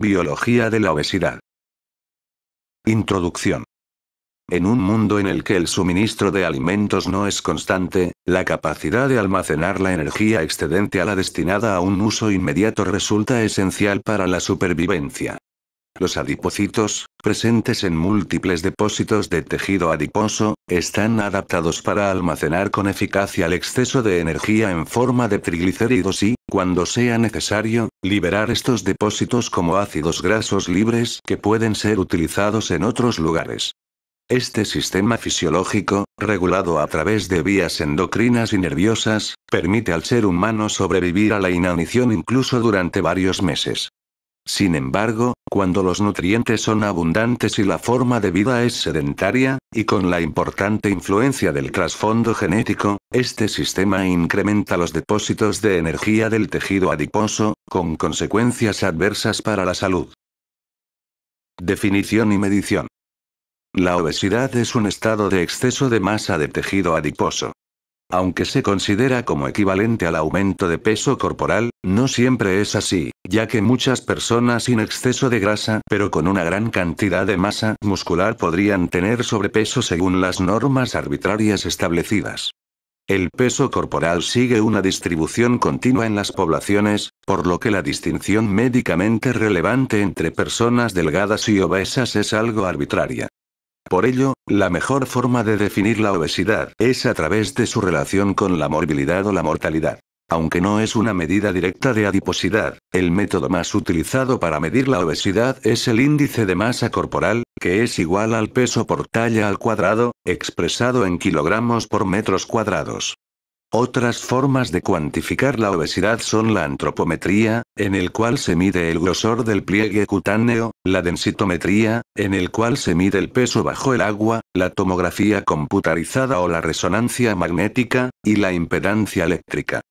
Biología de la obesidad. Introducción. En un mundo en el que el suministro de alimentos no es constante, la capacidad de almacenar la energía excedente a la destinada a un uso inmediato resulta esencial para la supervivencia. Los adipocitos, presentes en múltiples depósitos de tejido adiposo, están adaptados para almacenar con eficacia el exceso de energía en forma de triglicéridos y, cuando sea necesario, liberar estos depósitos como ácidos grasos libres que pueden ser utilizados en otros lugares. Este sistema fisiológico, regulado a través de vías endocrinas y nerviosas, permite al ser humano sobrevivir a la inanición incluso durante varios meses. Sin embargo, cuando los nutrientes son abundantes y la forma de vida es sedentaria, y con la importante influencia del trasfondo genético, este sistema incrementa los depósitos de energía del tejido adiposo, con consecuencias adversas para la salud. Definición y medición. La obesidad es un estado de exceso de masa de tejido adiposo. Aunque se considera como equivalente al aumento de peso corporal, no siempre es así, ya que muchas personas sin exceso de grasa pero con una gran cantidad de masa muscular podrían tener sobrepeso según las normas arbitrarias establecidas. El peso corporal sigue una distribución continua en las poblaciones, por lo que la distinción médicamente relevante entre personas delgadas y obesas es algo arbitraria. Por ello, la mejor forma de definir la obesidad es a través de su relación con la morbilidad o la mortalidad. Aunque no es una medida directa de adiposidad, el método más utilizado para medir la obesidad es el índice de masa corporal, que es igual al peso por talla al cuadrado, expresado en kilogramos por metros cuadrados. Otras formas de cuantificar la obesidad son la antropometría, en el cual se mide el grosor del pliegue cutáneo, la densitometría, en el cual se mide el peso bajo el agua, la tomografía computarizada o la resonancia magnética, y la impedancia eléctrica.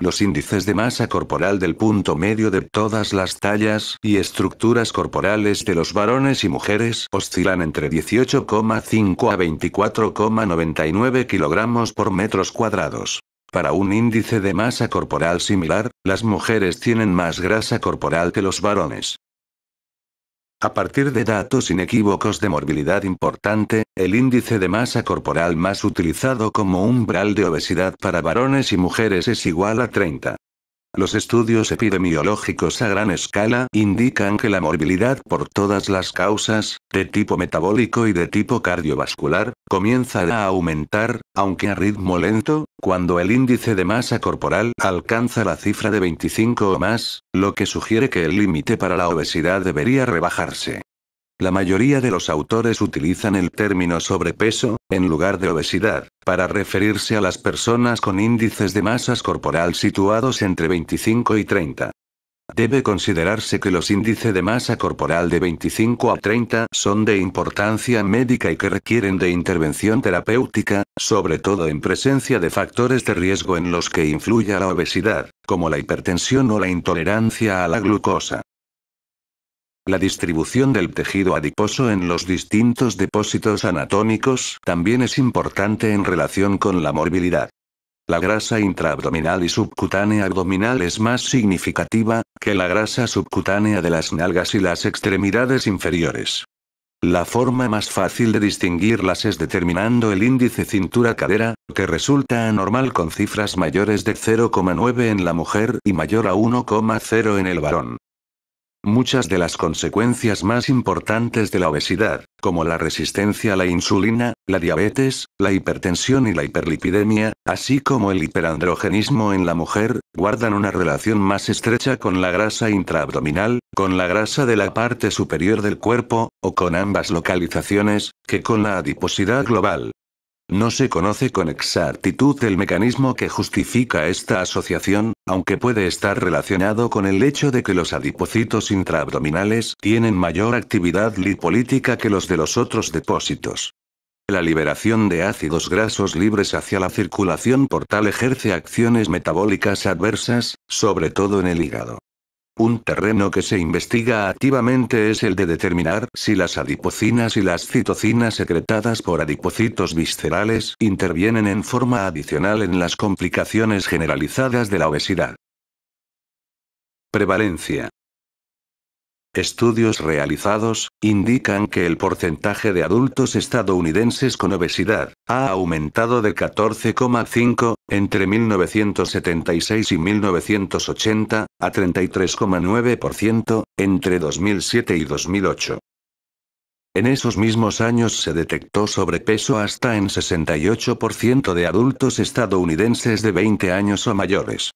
Los índices de masa corporal del punto medio de todas las tallas y estructuras corporales de los varones y mujeres oscilan entre 18,5 a 24,99 kilogramos por metros cuadrados. Para un índice de masa corporal similar, las mujeres tienen más grasa corporal que los varones. A partir de datos inequívocos de morbilidad importante, el índice de masa corporal más utilizado como umbral de obesidad para varones y mujeres es igual a 30. Los estudios epidemiológicos a gran escala indican que la morbilidad por todas las causas, de tipo metabólico y de tipo cardiovascular, comienza a aumentar, aunque a ritmo lento, cuando el índice de masa corporal alcanza la cifra de 25 o más, lo que sugiere que el límite para la obesidad debería rebajarse. La mayoría de los autores utilizan el término sobrepeso, en lugar de obesidad, para referirse a las personas con índices de masas corporal situados entre 25 y 30. Debe considerarse que los índices de masa corporal de 25 a 30 son de importancia médica y que requieren de intervención terapéutica, sobre todo en presencia de factores de riesgo en los que influya la obesidad, como la hipertensión o la intolerancia a la glucosa. La distribución del tejido adiposo en los distintos depósitos anatómicos también es importante en relación con la morbilidad. La grasa intraabdominal y subcutánea abdominal es más significativa que la grasa subcutánea de las nalgas y las extremidades inferiores. La forma más fácil de distinguirlas es determinando el índice cintura-cadera, que resulta anormal con cifras mayores de 0,9 en la mujer y mayor a 1,0 en el varón. Muchas de las consecuencias más importantes de la obesidad, como la resistencia a la insulina, la diabetes, la hipertensión y la hiperlipidemia, así como el hiperandrogenismo en la mujer, guardan una relación más estrecha con la grasa intraabdominal, con la grasa de la parte superior del cuerpo, o con ambas localizaciones, que con la adiposidad global. No se conoce con exactitud el mecanismo que justifica esta asociación, aunque puede estar relacionado con el hecho de que los adipocitos intraabdominales tienen mayor actividad lipolítica que los de los otros depósitos. La liberación de ácidos grasos libres hacia la circulación portal ejerce acciones metabólicas adversas, sobre todo en el hígado. Un terreno que se investiga activamente es el de determinar si las adipocinas y las citocinas secretadas por adipocitos viscerales intervienen en forma adicional en las complicaciones generalizadas de la obesidad. Prevalencia. Estudios realizados, indican que el porcentaje de adultos estadounidenses con obesidad, ha aumentado de 14,5, entre 1976 y 1980, a 33,9%, entre 2007 y 2008. En esos mismos años se detectó sobrepeso hasta en 68% de adultos estadounidenses de 20 años o mayores.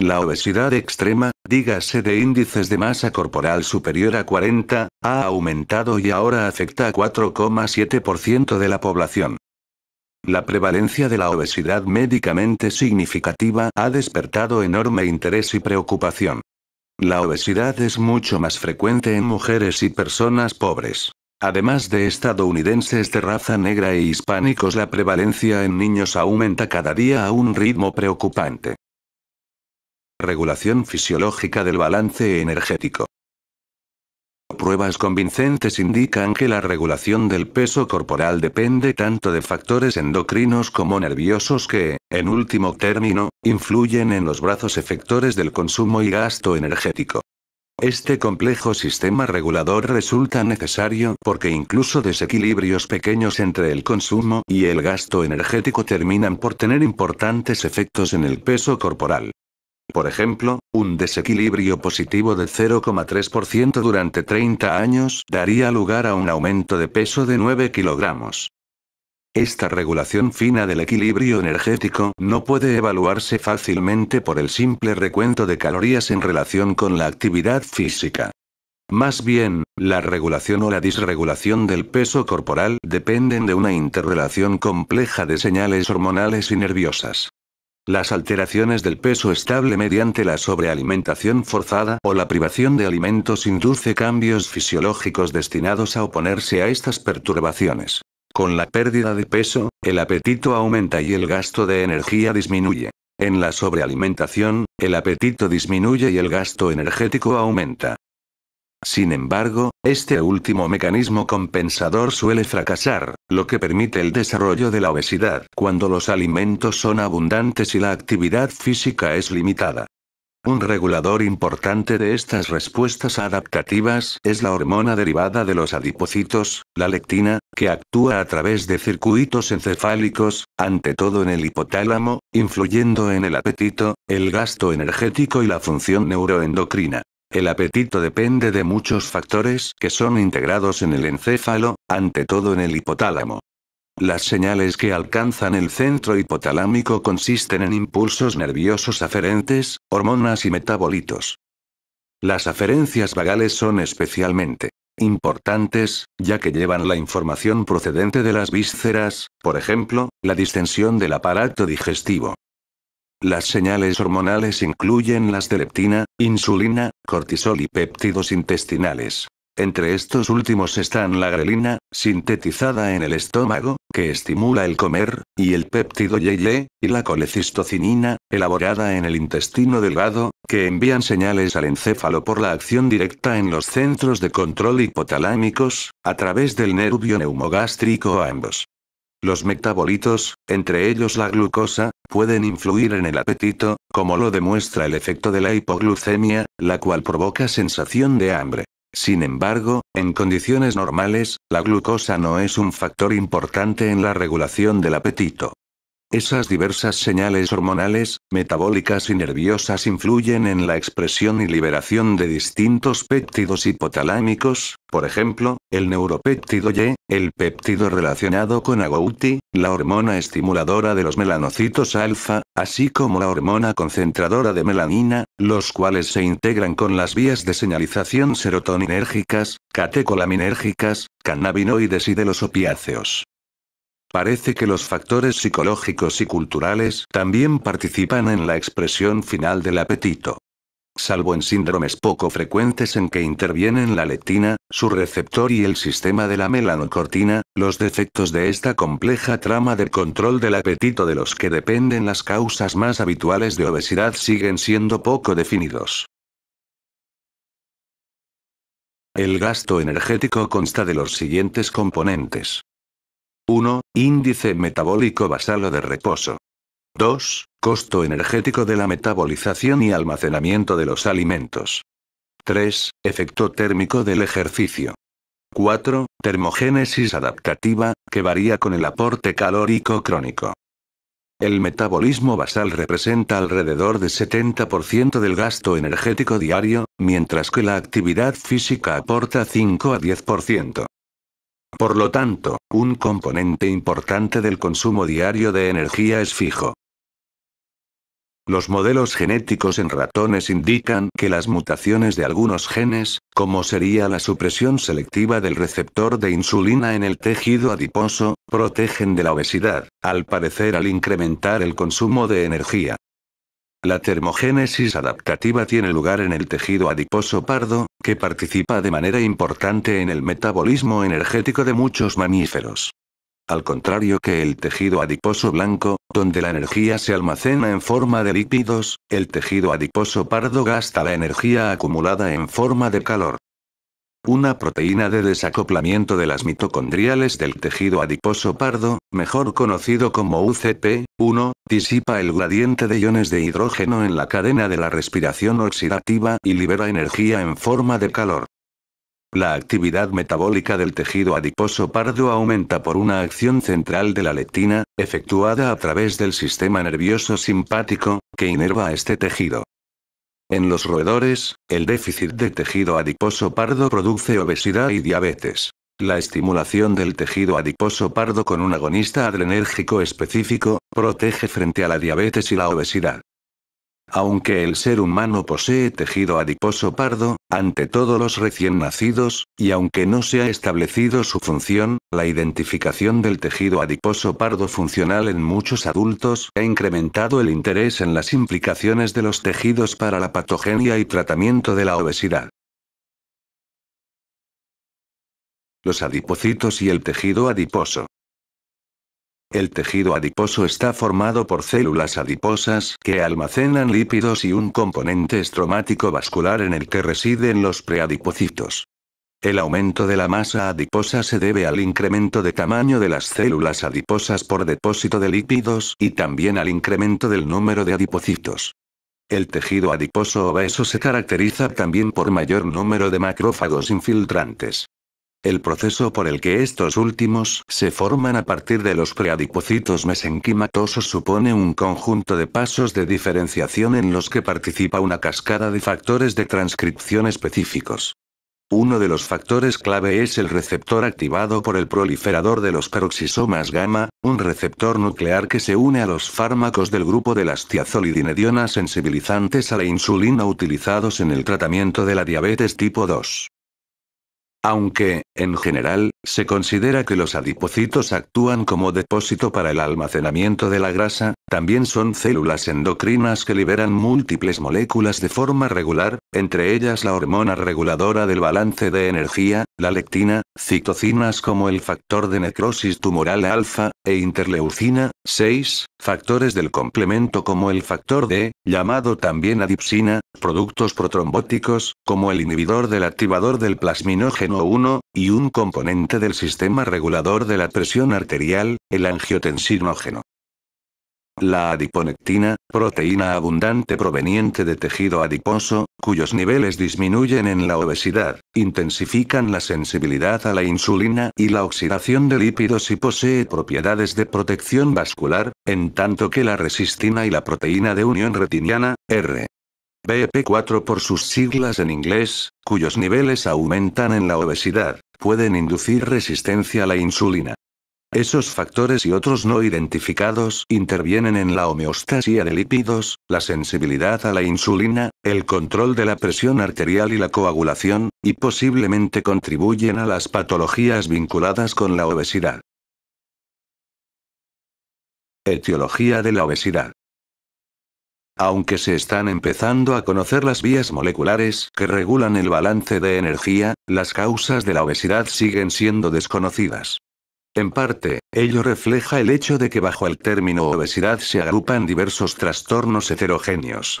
La obesidad extrema, dígase de índices de masa corporal superior a 40, ha aumentado y ahora afecta a 4,7% de la población. La prevalencia de la obesidad médicamente significativa ha despertado enorme interés y preocupación. La obesidad es mucho más frecuente en mujeres y personas pobres. Además de estadounidenses de raza negra e hispánicos, la prevalencia en niños aumenta cada día a un ritmo preocupante. Regulación fisiológica del balance energético. Pruebas convincentes indican que la regulación del peso corporal depende tanto de factores endocrinos como nerviosos que, en último término, influyen en los brazos efectores del consumo y gasto energético. Este complejo sistema regulador resulta necesario porque incluso desequilibrios pequeños entre el consumo y el gasto energético terminan por tener importantes efectos en el peso corporal. Por ejemplo, un desequilibrio positivo de 0,3% durante 30 años daría lugar a un aumento de peso de 9 kilogramos. Esta regulación fina del equilibrio energético no puede evaluarse fácilmente por el simple recuento de calorías en relación con la actividad física. Más bien, la regulación o la disregulación del peso corporal dependen de una interrelación compleja de señales hormonales y nerviosas. Las alteraciones del peso estable mediante la sobrealimentación forzada o la privación de alimentos induce cambios fisiológicos destinados a oponerse a estas perturbaciones. Con la pérdida de peso, el apetito aumenta y el gasto de energía disminuye. En la sobrealimentación, el apetito disminuye y el gasto energético aumenta. Sin embargo, este último mecanismo compensador suele fracasar, lo que permite el desarrollo de la obesidad cuando los alimentos son abundantes y la actividad física es limitada. Un regulador importante de estas respuestas adaptativas es la hormona derivada de los adipocitos, la lectina, que actúa a través de circuitos encefálicos, ante todo en el hipotálamo, influyendo en el apetito, el gasto energético y la función neuroendocrina. El apetito depende de muchos factores que son integrados en el encéfalo, ante todo en el hipotálamo. Las señales que alcanzan el centro hipotalámico consisten en impulsos nerviosos aferentes, hormonas y metabolitos. Las aferencias vagales son especialmente importantes, ya que llevan la información procedente de las vísceras, por ejemplo, la distensión del aparato digestivo. Las señales hormonales incluyen las de leptina, insulina, cortisol y péptidos intestinales. Entre estos últimos están la grelina, sintetizada en el estómago, que estimula el comer, y el péptido YY, y la colecistocinina, elaborada en el intestino delgado, que envían señales al encéfalo por la acción directa en los centros de control hipotalámicos, a través del nervio neumogástrico o ambos. Los metabolitos, entre ellos la glucosa, pueden influir en el apetito, como lo demuestra el efecto de la hipoglucemia, la cual provoca sensación de hambre. Sin embargo, en condiciones normales, la glucosa no es un factor importante en la regulación del apetito. Esas diversas señales hormonales, metabólicas y nerviosas influyen en la expresión y liberación de distintos péptidos hipotalámicos, por ejemplo, el neuropéptido Y, el péptido relacionado con agouti, la hormona estimuladora de los melanocitos alfa, así como la hormona concentradora de melanina, los cuales se integran con las vías de señalización serotoninérgicas, catecolaminérgicas, cannabinoides y de los opiáceos. Parece que los factores psicológicos y culturales también participan en la expresión final del apetito. Salvo en síndromes poco frecuentes en que intervienen la leptina, su receptor y el sistema de la melanocortina, los defectos de esta compleja trama del control del apetito de los que dependen las causas más habituales de obesidad siguen siendo poco definidos. El gasto energético consta de los siguientes componentes. 1. Índice metabólico basal o de reposo. 2. Costo energético de la metabolización y almacenamiento de los alimentos. 3. Efecto térmico del ejercicio. 4. Termogénesis adaptativa, que varía con el aporte calórico crónico. El metabolismo basal representa alrededor de 70% del gasto energético diario, mientras que la actividad física aporta 5 a 10%. Por lo tanto, un componente importante del consumo diario de energía es fijo. Los modelos genéticos en ratones indican que las mutaciones de algunos genes, como sería la supresión selectiva del receptor de insulina en el tejido adiposo, protegen de la obesidad, al parecer al incrementar el consumo de energía. La termogénesis adaptativa tiene lugar en el tejido adiposo pardo, que participa de manera importante en el metabolismo energético de muchos mamíferos. Al contrario que el tejido adiposo blanco, donde la energía se almacena en forma de lípidos, el tejido adiposo pardo gasta la energía acumulada en forma de calor. Una proteína de desacoplamiento de las mitocondriales del tejido adiposo pardo, mejor conocido como UCP1, disipa el gradiente de iones de hidrógeno en la cadena de la respiración oxidativa y libera energía en forma de calor. La actividad metabólica del tejido adiposo pardo aumenta por una acción central de la leptina, efectuada a través del sistema nervioso simpático, que inerva este tejido. En los roedores, el déficit de tejido adiposo pardo produce obesidad y diabetes. La estimulación del tejido adiposo pardo con un agonista adrenérgico específico, protege frente a la diabetes y la obesidad. Aunque el ser humano posee tejido adiposo pardo, ante todo los recién nacidos, y aunque no se ha establecido su función, la identificación del tejido adiposo pardo funcional en muchos adultos ha incrementado el interés en las implicaciones de los tejidos para la patogenia y tratamiento de la obesidad. Los adipocitos y el tejido adiposo. El tejido adiposo está formado por células adiposas que almacenan lípidos y un componente estromático vascular en el que residen los preadipocitos. El aumento de la masa adiposa se debe al incremento de tamaño de las células adiposas por depósito de lípidos y también al incremento del número de adipocitos. El tejido adiposo obeso se caracteriza también por mayor número de macrófagos infiltrantes. El proceso por el que estos últimos se forman a partir de los preadipocitos mesenquimatosos supone un conjunto de pasos de diferenciación en los que participa una cascada de factores de transcripción específicos. Uno de los factores clave es el receptor activado por el proliferador de los peroxisomas gamma, un receptor nuclear que se une a los fármacos del grupo de las tiazolidinedionas sensibilizantes a la insulina utilizados en el tratamiento de la diabetes tipo 2. Aunque, en general, se considera que los adipocitos actúan como depósito para el almacenamiento de la grasa, también son células endocrinas que liberan múltiples moléculas de forma regular, entre ellas la hormona reguladora del balance de energía, la lectina, citocinas como el factor de necrosis tumoral alfa, e interleucina, 6, factores del complemento como el factor D, llamado también adipsina, productos protrombóticos, como el inhibidor del activador del plasminógeno 1, y un componente del sistema regulador de la presión arterial, el angiotensinógeno. La adiponectina, proteína abundante proveniente de tejido adiposo, cuyos niveles disminuyen en la obesidad, intensifican la sensibilidad a la insulina y la oxidación de lípidos y posee propiedades de protección vascular, en tanto que la resistina y la proteína de unión retiniana, R. BP4 por sus siglas en inglés, cuyos niveles aumentan en la obesidad, pueden inducir resistencia a la insulina. Esos factores y otros no identificados intervienen en la homeostasia de lípidos, la sensibilidad a la insulina, el control de la presión arterial y la coagulación, y posiblemente contribuyen a las patologías vinculadas con la obesidad. Etiología de la obesidad. Aunque se están empezando a conocer las vías moleculares que regulan el balance de energía, las causas de la obesidad siguen siendo desconocidas. En parte, ello refleja el hecho de que bajo el término obesidad se agrupan diversos trastornos heterogéneos.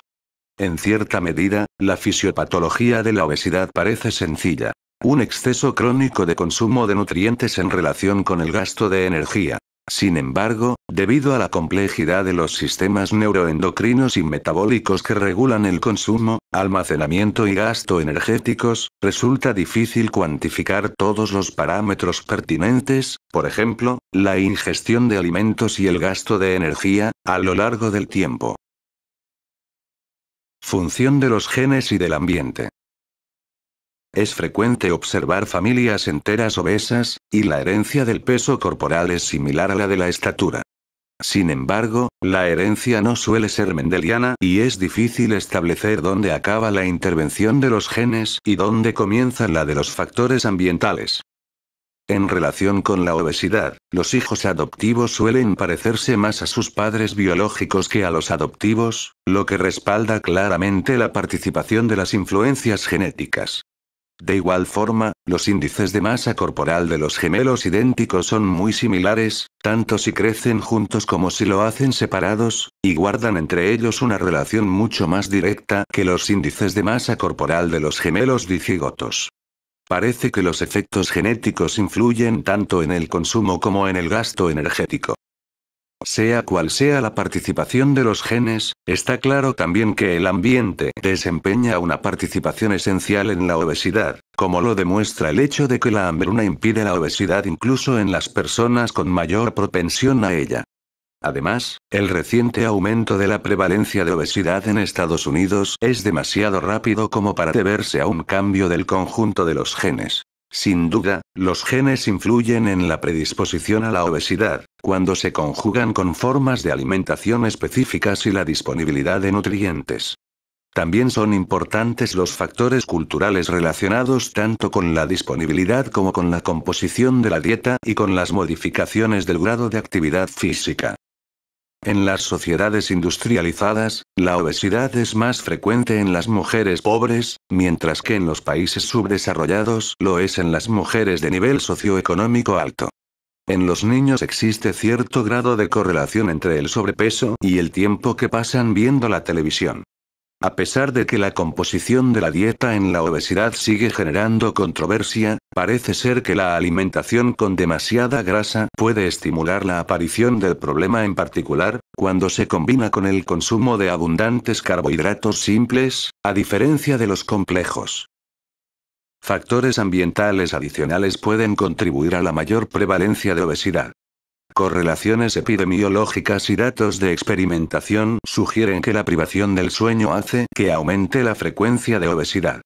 En cierta medida, la fisiopatología de la obesidad parece sencilla. Un exceso crónico de consumo de nutrientes en relación con el gasto de energía. Sin embargo, debido a la complejidad de los sistemas neuroendocrinos y metabólicos que regulan el consumo, almacenamiento y gasto energéticos, resulta difícil cuantificar todos los parámetros pertinentes, por ejemplo, la ingestión de alimentos y el gasto de energía, a lo largo del tiempo. Función de los genes y del ambiente. Es frecuente observar familias enteras obesas, y la herencia del peso corporal es similar a la de la estatura. Sin embargo, la herencia no suele ser mendeliana y es difícil establecer dónde acaba la intervención de los genes y dónde comienza la de los factores ambientales. En relación con la obesidad, los hijos adoptivos suelen parecerse más a sus padres biológicos que a los adoptivos, lo que respalda claramente la participación de las influencias genéticas. De igual forma, los índices de masa corporal de los gemelos idénticos son muy similares, tanto si crecen juntos como si lo hacen separados, y guardan entre ellos una relación mucho más directa que los índices de masa corporal de los gemelos dicigotos. Parece que los efectos genéticos influyen tanto en el consumo como en el gasto energético. Sea cual sea la participación de los genes, está claro también que el ambiente desempeña una participación esencial en la obesidad, como lo demuestra el hecho de que la hambruna impide la obesidad incluso en las personas con mayor propensión a ella. Además, el reciente aumento de la prevalencia de obesidad en Estados Unidos es demasiado rápido como para deberse a un cambio del conjunto de los genes. Sin duda, los genes influyen en la predisposición a la obesidad, cuando se conjugan con formas de alimentación específicas y la disponibilidad de nutrientes. También son importantes los factores culturales relacionados tanto con la disponibilidad como con la composición de la dieta y con las modificaciones del grado de actividad física. En las sociedades industrializadas, la obesidad es más frecuente en las mujeres pobres, mientras que en los países subdesarrollados lo es en las mujeres de nivel socioeconómico alto. En los niños existe cierto grado de correlación entre el sobrepeso y el tiempo que pasan viendo la televisión. A pesar de que la composición de la dieta en la obesidad sigue generando controversia, parece ser que la alimentación con demasiada grasa puede estimular la aparición del problema en particular, cuando se combina con el consumo de abundantes carbohidratos simples, a diferencia de los complejos. Factores ambientales adicionales pueden contribuir a la mayor prevalencia de obesidad. Correlaciones epidemiológicas y datos de experimentación sugieren que la privación del sueño hace que aumente la frecuencia de obesidad.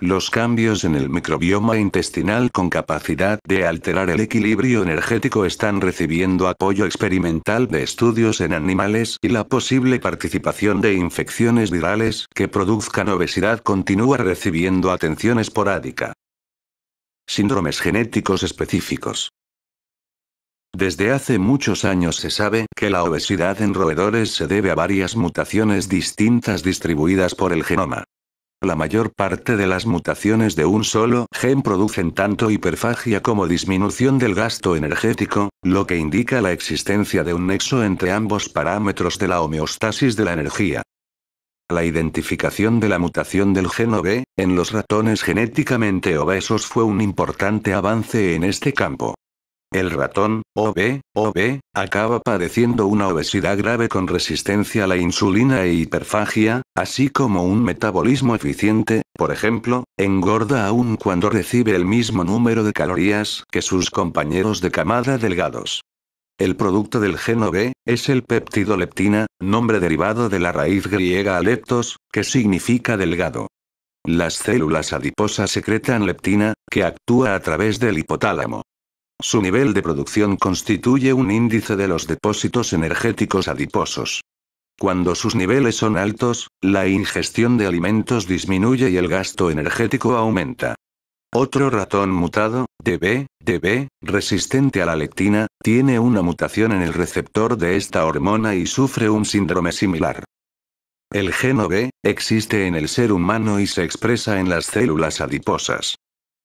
Los cambios en el microbioma intestinal con capacidad de alterar el equilibrio energético están recibiendo apoyo experimental de estudios en animales y la posible participación de infecciones virales que produzcan obesidad continúa recibiendo atención esporádica. Síndromes genéticos específicos. Desde hace muchos años se sabe que la obesidad en roedores se debe a varias mutaciones distintas distribuidas por el genoma. La mayor parte de las mutaciones de un solo gen producen tanto hiperfagia como disminución del gasto energético, lo que indica la existencia de un nexo entre ambos parámetros de la homeostasis de la energía. La identificación de la mutación del gen OB, en los ratones genéticamente obesos fue un importante avance en este campo. El ratón, OB, OB, acaba padeciendo una obesidad grave con resistencia a la insulina e hiperfagia, así como un metabolismo eficiente, por ejemplo, engorda aún cuando recibe el mismo número de calorías que sus compañeros de camada delgados. El producto del gen OB, es el péptido leptina, nombre derivado de la raíz griega aleptos, que significa delgado. Las células adiposas secretan leptina, que actúa a través del hipotálamo. Su nivel de producción constituye un índice de los depósitos energéticos adiposos. Cuando sus niveles son altos, la ingestión de alimentos disminuye y el gasto energético aumenta. Otro ratón mutado, DB, DB, resistente a la lectina, tiene una mutación en el receptor de esta hormona y sufre un síndrome similar. El gen OB, existe en el ser humano y se expresa en las células adiposas.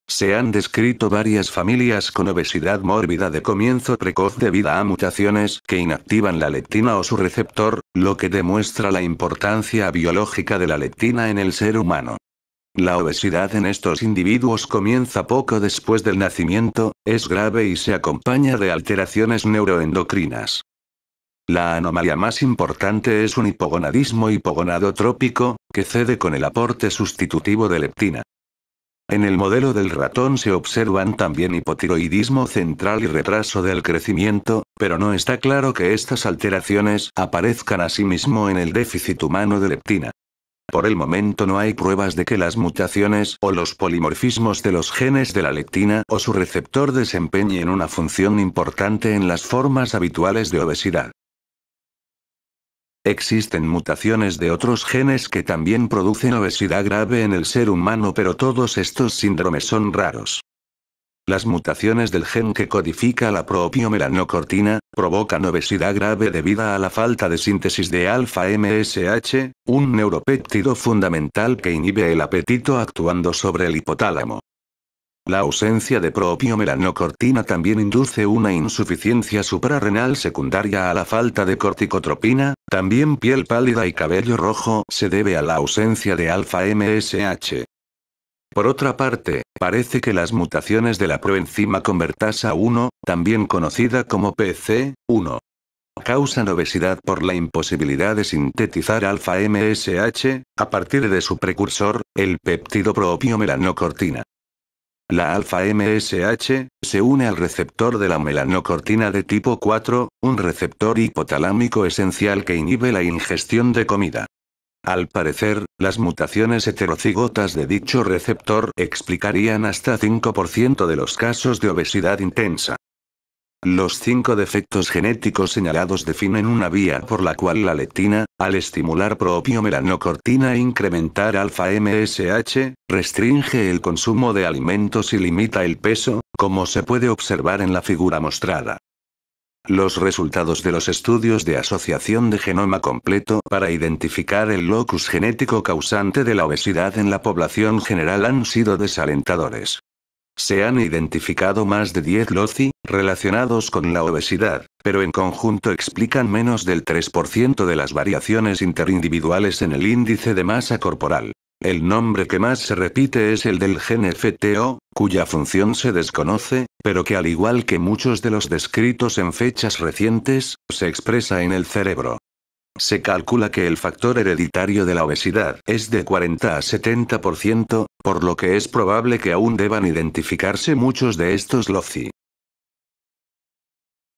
Se han descrito varias familias con obesidad mórbida de comienzo precoz debido a mutaciones que inactivan la leptina o su receptor, lo que demuestra la importancia biológica de la leptina en el ser humano. La obesidad en estos individuos comienza poco después del nacimiento, es grave y se acompaña de alteraciones neuroendocrinas. La anomalía más importante es un hipogonadismo hipogonadotrópico, que cede con el aporte sustitutivo de leptina. En el modelo del ratón se observan también hipotiroidismo central y retraso del crecimiento, pero no está claro que estas alteraciones aparezcan asimismo en el déficit humano de leptina. Por el momento no hay pruebas de que las mutaciones o los polimorfismos de los genes de la leptina o su receptor desempeñen una función importante en las formas habituales de obesidad. Existen mutaciones de otros genes que también producen obesidad grave en el ser humano, pero todos estos síndromes son raros. Las mutaciones del gen que codifica la propiomelanocortina provocan obesidad grave debido a la falta de síntesis de alfa-MSH, un neuropéptido fundamental que inhibe el apetito actuando sobre el hipotálamo. La ausencia de propiomelanocortina también induce una insuficiencia suprarrenal secundaria a la falta de corticotropina, también piel pálida y cabello rojo se debe a la ausencia de alfa-MSH. Por otra parte, parece que las mutaciones de la proenzima convertasa 1, también conocida como PC1, causan obesidad por la imposibilidad de sintetizar alfa-MSH, a partir de su precursor, el péptido propiomelanocortina. La alfa-MSH, se une al receptor de la melanocortina de tipo 4, un receptor hipotalámico esencial que inhibe la ingestión de comida. Al parecer, las mutaciones heterocigotas de dicho receptor explicarían hasta 5% de los casos de obesidad intensa. Los cinco defectos genéticos señalados definen una vía por la cual la leptina, al estimular propiomelanocortina e incrementar alfa-MSH, restringe el consumo de alimentos y limita el peso, como se puede observar en la figura mostrada. Los resultados de los estudios de asociación de genoma completo para identificar el locus genético causante de la obesidad en la población general han sido desalentadores. Se han identificado más de 10 LOCI, relacionados con la obesidad, pero en conjunto explican menos del 3% de las variaciones interindividuales en el índice de masa corporal. El nombre que más se repite es el del gen FTO, cuya función se desconoce, pero que al igual que muchos de los descritos en fechas recientes, se expresa en el cerebro. Se calcula que el factor hereditario de la obesidad es de 40 a 70%, por lo que es probable que aún deban identificarse muchos de estos LOCI.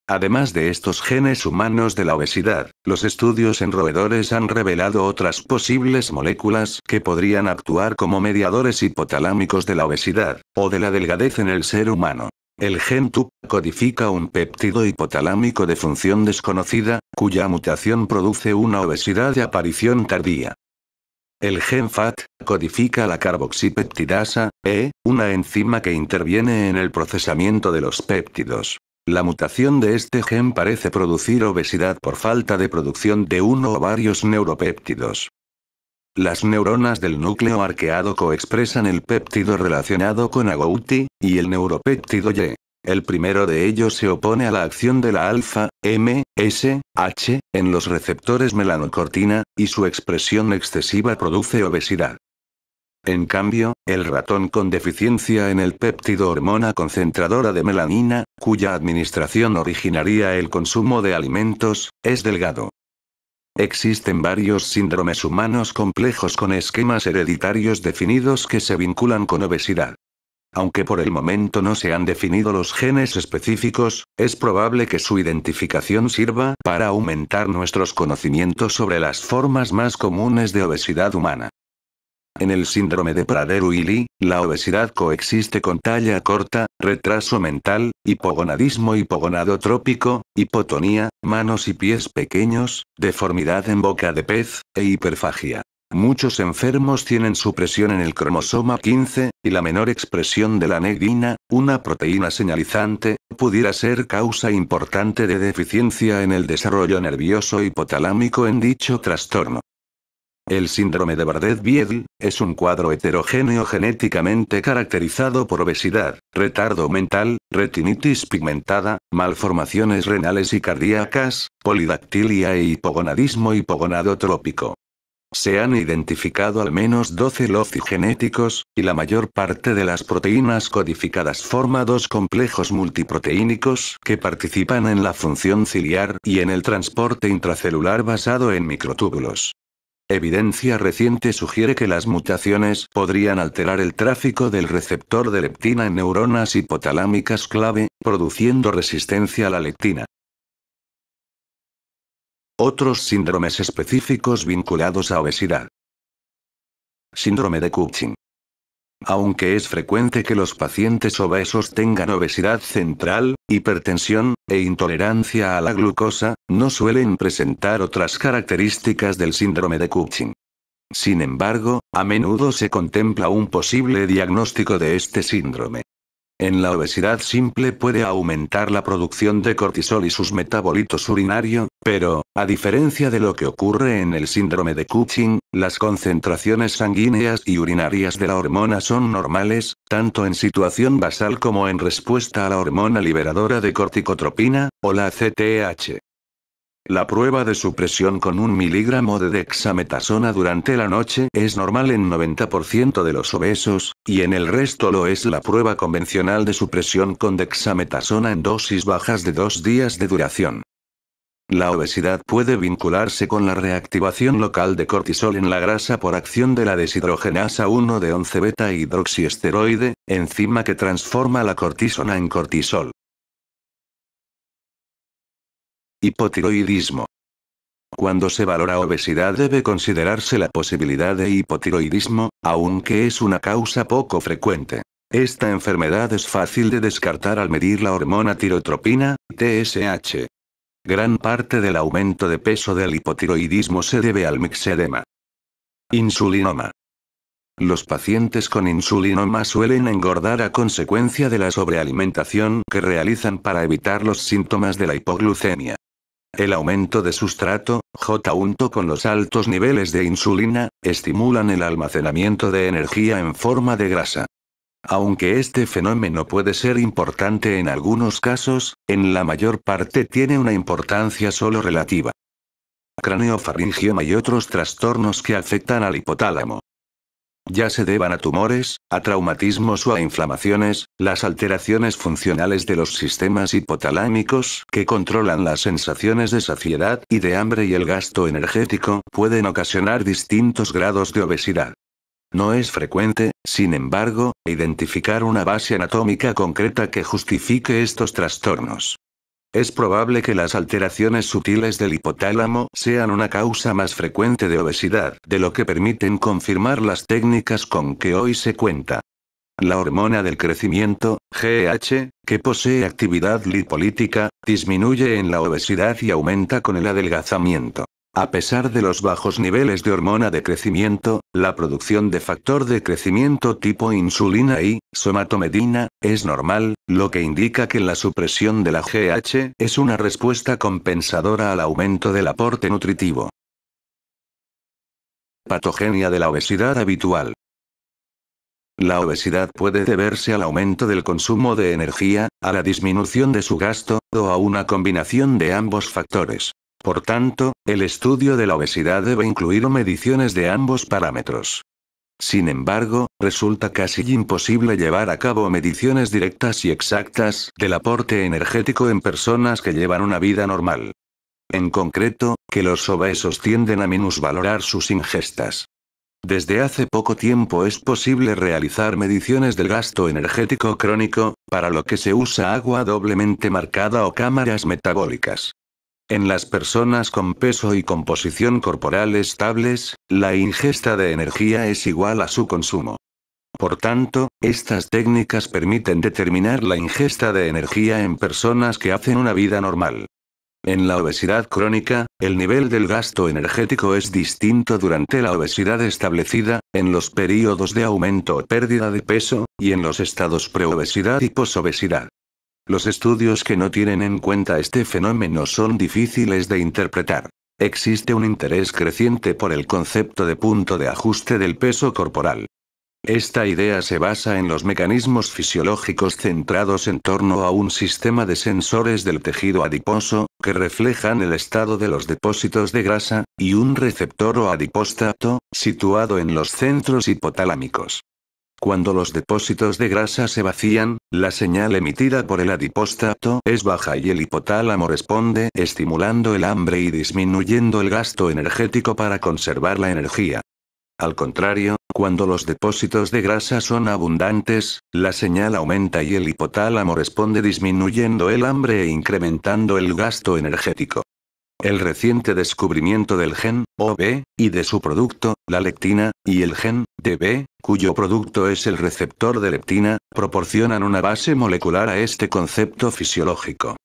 Además de estos genes humanos de la obesidad, los estudios en roedores han revelado otras posibles moléculas que podrían actuar como mediadores hipotalámicos de la obesidad, o de la delgadez en el ser humano. El gen TUP codifica un péptido hipotalámico de función desconocida, cuya mutación produce una obesidad de aparición tardía. El gen FAT codifica la carboxipeptidasa, E, una enzima que interviene en el procesamiento de los péptidos. La mutación de este gen parece producir obesidad por falta de producción de uno o varios neuropéptidos. Las neuronas del núcleo arqueado coexpresan el péptido relacionado con agouti, y el neuropéptido Y. El primero de ellos se opone a la acción de la alfa, M, S, H, en los receptores melanocortina, y su expresión excesiva produce obesidad. En cambio, el ratón con deficiencia en el péptido hormona concentradora de melanina, cuya administración originaría el consumo de alimentos, es delgado. Existen varios síndromes humanos complejos con esquemas hereditarios definidos que se vinculan con obesidad. Aunque por el momento no se han definido los genes específicos, es probable que su identificación sirva para aumentar nuestros conocimientos sobre las formas más comunes de obesidad humana. En el síndrome de Prader-Willi, la obesidad coexiste con talla corta, retraso mental, hipogonadismo hipogonadotrópico, hipotonía, manos y pies pequeños, deformidad en boca de pez, e hiperfagia. Muchos enfermos tienen supresión en el cromosoma 15, y la menor expresión de la negrina, una proteína señalizante, pudiera ser causa importante de deficiencia en el desarrollo nervioso hipotalámico en dicho trastorno. El síndrome de Bardet-Biedl es un cuadro heterogéneo genéticamente caracterizado por obesidad, retardo mental, retinitis pigmentada, malformaciones renales y cardíacas, polidactilia e hipogonadismo hipogonadotrópico. se han identificado al menos 12 loci genéticos, y la mayor parte de las proteínas codificadas forma dos complejos multiproteínicos que participan en la función ciliar y en el transporte intracelular basado en microtúbulos. Evidencia reciente sugiere que las mutaciones podrían alterar el tráfico del receptor de leptina en neuronas hipotalámicas clave, produciendo resistencia a la leptina. Otros síndromes específicos vinculados a obesidad. Síndrome de Cushing. Aunque es frecuente que los pacientes obesos tengan obesidad central, hipertensión, e intolerancia a la glucosa, no suelen presentar otras características del síndrome de Cushing. Sin embargo, a menudo se contempla un posible diagnóstico de este síndrome. En la obesidad simple puede aumentar la producción de cortisol y sus metabolitos urinario, pero, a diferencia de lo que ocurre en el síndrome de Cushing, las concentraciones sanguíneas y urinarias de la hormona son normales, tanto en situación basal como en respuesta a la hormona liberadora de corticotropina, o la CTH. La prueba de supresión con un miligramo de dexametasona durante la noche es normal en 90% de los obesos, y en el resto lo es la prueba convencional de supresión con dexametasona en dosis bajas de dos días de duración. La obesidad puede vincularse con la reactivación local de cortisol en la grasa por acción de la deshidrogenasa 1 de 11 beta hidroxiesteroide, enzima que transforma la cortisona en cortisol. Hipotiroidismo. Cuando se valora obesidad debe considerarse la posibilidad de hipotiroidismo, aunque es una causa poco frecuente. Esta enfermedad es fácil de descartar al medir la hormona tirotropina, TSH. Gran parte del aumento de peso del hipotiroidismo se debe al mixedema. Insulinoma. Los pacientes con insulinoma suelen engordar a consecuencia de la sobrealimentación que realizan para evitar los síntomas de la hipoglucemia. El aumento de sustrato, J junto con los altos niveles de insulina, estimulan el almacenamiento de energía en forma de grasa. Aunque este fenómeno puede ser importante en algunos casos, en la mayor parte tiene una importancia solo relativa. Craneofaringioma y otros trastornos que afectan al hipotálamo ya se deban a tumores, a traumatismos o a inflamaciones, las alteraciones funcionales de los sistemas hipotalámicos que controlan las sensaciones de saciedad y de hambre y el gasto energético pueden ocasionar distintos grados de obesidad. No es frecuente, sin embargo, identificar una base anatómica concreta que justifique estos trastornos. Es probable que las alteraciones sutiles del hipotálamo sean una causa más frecuente de obesidad, de lo que permiten confirmar las técnicas con que hoy se cuenta. La hormona del crecimiento, GH, que posee actividad lipolítica, disminuye en la obesidad y aumenta con el adelgazamiento. A pesar de los bajos niveles de hormona de crecimiento, la producción de factor de crecimiento tipo insulina y somatomedina es normal, lo que indica que la supresión de la GH es una respuesta compensadora al aumento del aporte nutritivo. Patogenia de la obesidad habitual. La obesidad puede deberse al aumento del consumo de energía, a la disminución de su gasto, o a una combinación de ambos factores. Por tanto, el estudio de la obesidad debe incluir mediciones de ambos parámetros. Sin embargo, resulta casi imposible llevar a cabo mediciones directas y exactas del aporte energético en personas que llevan una vida normal. En concreto, que los obesos tienden a minusvalorar sus ingestas. Desde hace poco tiempo es posible realizar mediciones del gasto energético crónico, para lo que se usa agua doblemente marcada o cámaras metabólicas. En las personas con peso y composición corporal estables, la ingesta de energía es igual a su consumo. Por tanto, estas técnicas permiten determinar la ingesta de energía en personas que hacen una vida normal. En la obesidad crónica, el nivel del gasto energético es distinto durante la obesidad establecida, en los periodos de aumento o pérdida de peso, y en los estados preobesidad y posobesidad. Los estudios que no tienen en cuenta este fenómeno son difíciles de interpretar. Existe un interés creciente por el concepto de punto de ajuste del peso corporal. Esta idea se basa en los mecanismos fisiológicos centrados en torno a un sistema de sensores del tejido adiposo, que reflejan el estado de los depósitos de grasa, y un receptor o adipóstato, situado en los centros hipotalámicos. Cuando los depósitos de grasa se vacían, la señal emitida por el adipóstato es baja y el hipotálamo responde estimulando el hambre y disminuyendo el gasto energético para conservar la energía. Al contrario, cuando los depósitos de grasa son abundantes, la señal aumenta y el hipotálamo responde disminuyendo el hambre e incrementando el gasto energético. El reciente descubrimiento del gen, OB, y de su producto, la lectina, y el gen, DB, cuyo producto es el receptor de leptina, proporcionan una base molecular a este concepto fisiológico.